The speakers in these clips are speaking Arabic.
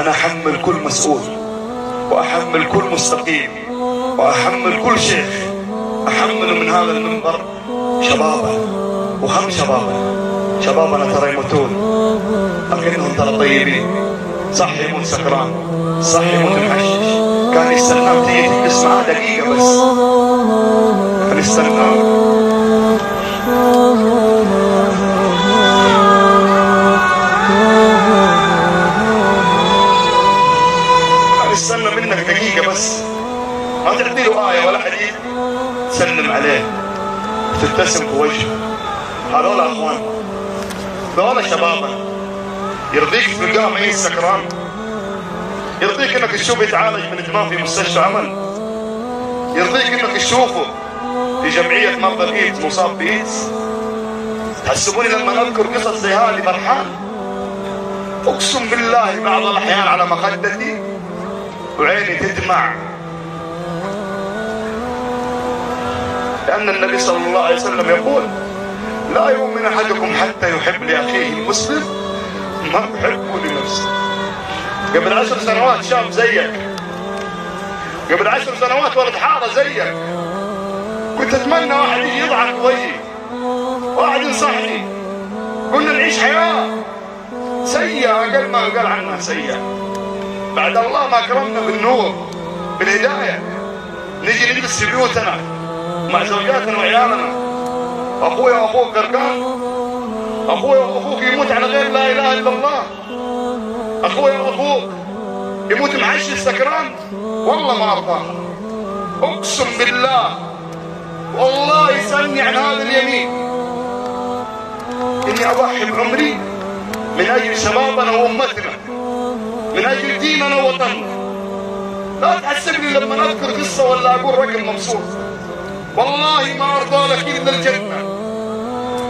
أنا أحمل كل مسؤول وأحمل كل مستقيم وأحمل كل شيخ. أحمله من هذا المنبر شبابنا وهم شبابنا شبابنا ترى يموتون لكنهم ترى طيبين. صح يموت سكران صح يموت محشش كان يستنى تيجي تجلس دقيقة بس. كان يستنى. بس. ما تعطي له آية ولا حديث. تسلم عليه. تبتسم في وجهه هذول أخوان. هذول شبابنا يرضيك تلقاه معين سكران يرضيك إنك تشوفه يتعالج من ادمان في مستشفى عمل. يرضيك إنك تشوفه في جمعية مرضى الايدز مصاب بإيدز. تحسبوني لما نذكر قصص زي هذه فرحان؟ أقسم بالله بعض الأحيان على مخدتي وعيني تدمع. لأن النبي صلى الله عليه وسلم يقول لا يؤمن أحدكم حتى يحب لأخيه المسلم ما يحبه لنفسه. قبل عشر سنوات شاب زيك. قبل عشر سنوات ولد حارة زيك. كنت أتمنى واحد يجي يضحك بوجهي واحد ينصحني. قلنا نعيش حياة سيئة أقل ما قال عنها سيئة. بعد الله ما أكرمنا بالنور بالهداية. نجي في بيوتنا مع زوجاتنا وعيالنا. أخويا وأخوك قرقان أخويا وأخوك يموت على غير لا إله إلا الله. أخويا وأخوك يموت معش سكران والله ما ارضاها أقسم بالله. والله يسالني عن هذا اليمين. إني أضحي بعمري من أجل شبابنا وأمتنا. أجل ديننا ووطننا لا تحسبني لما اذكر قصة ولا أقول رقم مبسوط والله ما أرضى لك إلا الجنة.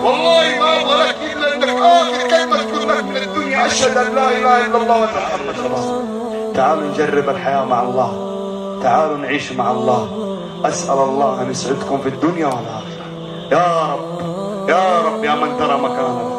والله ما أرضى لك إلا أنك آخر كلمة تقول لك من الدنيا أشهد أن لا إله إلا الله وأن محمد رسول الله. تعالوا نجرب الحياة مع الله. تعالوا نعيش مع الله. أسأل الله أن يسعدكم في الدنيا والآخرة. يا رب يا رب يا من ترى مكاننا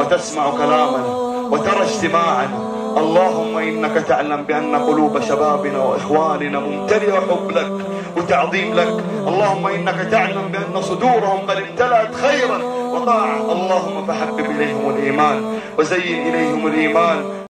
وتسمع كلامنا وترى اجتماعنا. اللهم إنك تعلم بأن قلوب شبابنا وإخواننا ممتلئة حب لك وتعظيم لك. اللهم إنك تعلم بأن صدورهم قد امتلأت خيرا وطاعة. اللهم فحبب إليهم الإيمان وزين إليهم الإيمان.